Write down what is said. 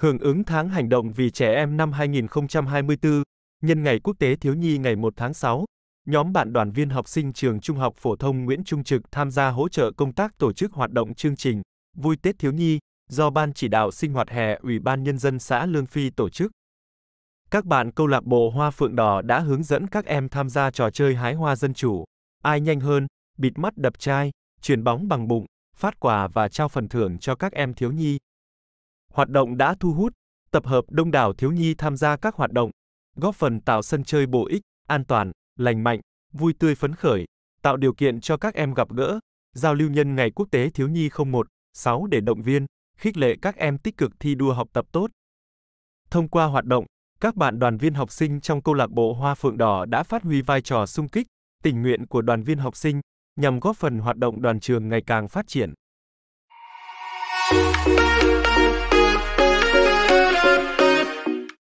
Hưởng ứng tháng hành động vì trẻ em năm 2024, nhân ngày Quốc tế Thiếu nhi ngày 1 tháng 6, nhóm bạn đoàn viên học sinh trường Trung học phổ thông Nguyễn Trung Trực tham gia hỗ trợ công tác tổ chức hoạt động chương trình Vui Tết Thiếu nhi do Ban chỉ đạo sinh hoạt hè Ủy ban Nhân dân xã Lương Phi tổ chức. Các bạn câu lạc bộ Hoa Phượng Đỏ đã hướng dẫn các em tham gia trò chơi hái hoa dân chủ, ai nhanh hơn, bịt mắt đập chai, truyền bóng bằng bụng, phát quà và trao phần thưởng cho các em thiếu nhi. Hoạt động đã thu hút, tập hợp đông đảo thiếu nhi tham gia các hoạt động, góp phần tạo sân chơi bổ ích, an toàn, lành mạnh, vui tươi phấn khởi, tạo điều kiện cho các em gặp gỡ, giao lưu nhân ngày quốc tế thiếu nhi 01, 6 để động viên, khích lệ các em tích cực thi đua học tập tốt. Thông qua hoạt động, các bạn đoàn viên học sinh trong câu lạc bộ Hoa Phượng Đỏ đã phát huy vai trò sung kích, tình nguyện của đoàn viên học sinh nhằm góp phần hoạt động đoàn trường ngày càng phát triển.